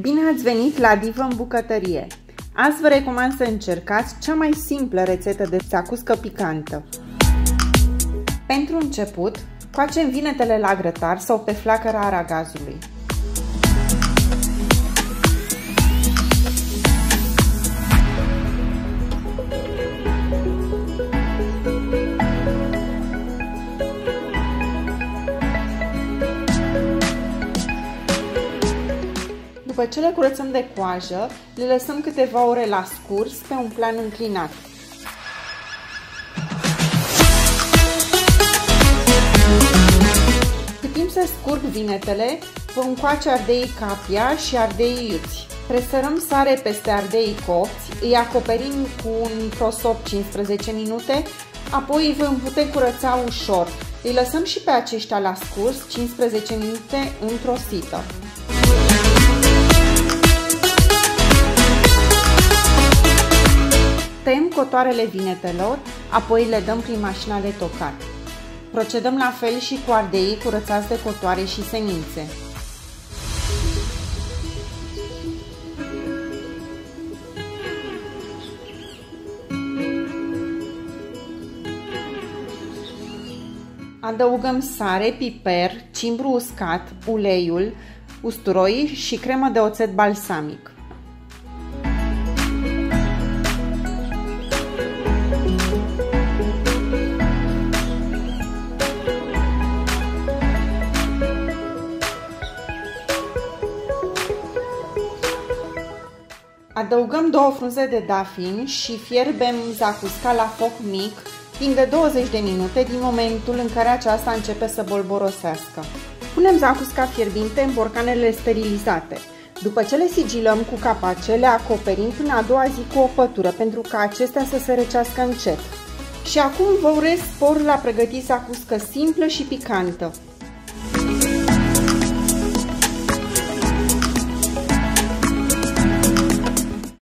Bine ați venit la Divă în bucătărie! Azi vă recomand să încercați cea mai simplă rețetă de țeacuscă picantă. Pentru început, coacem vinetele la grătar sau pe flacăra aragazului. După ce le curățăm de coajă, le lăsăm câteva ore la scurs pe un plan înclinat. Cât timp se scurg vinetele, vom coace ardei capia și ardei iuți. Presărăm sare peste ardei copți, îi acoperim cu un prosop 15 minute, apoi îi vom putea curăța ușor. Îi lăsăm și pe aceștia la scurs 15 minute într-o sită. Tăiem cotoarele vinetelor, apoi le dăm prin mașina de tocat. Procedăm la fel și cu ardeii curățați de cotoare și semințe. Adăugăm sare, piper, cimbru uscat, uleiul, usturoi și cremă de oțet balsamic. Adăugăm două frunze de dafin și fierbem zacusca la foc mic timp de 20 de minute din momentul în care aceasta începe să bolborosească. Punem zacusca fierbinte în borcanele sterilizate. După ce le sigilăm cu capace, le acoperim până a doua zi cu o pătură pentru ca acestea să se răcească încet. Și acum vă urez spor la pregătit zacuscă simplă și picantă.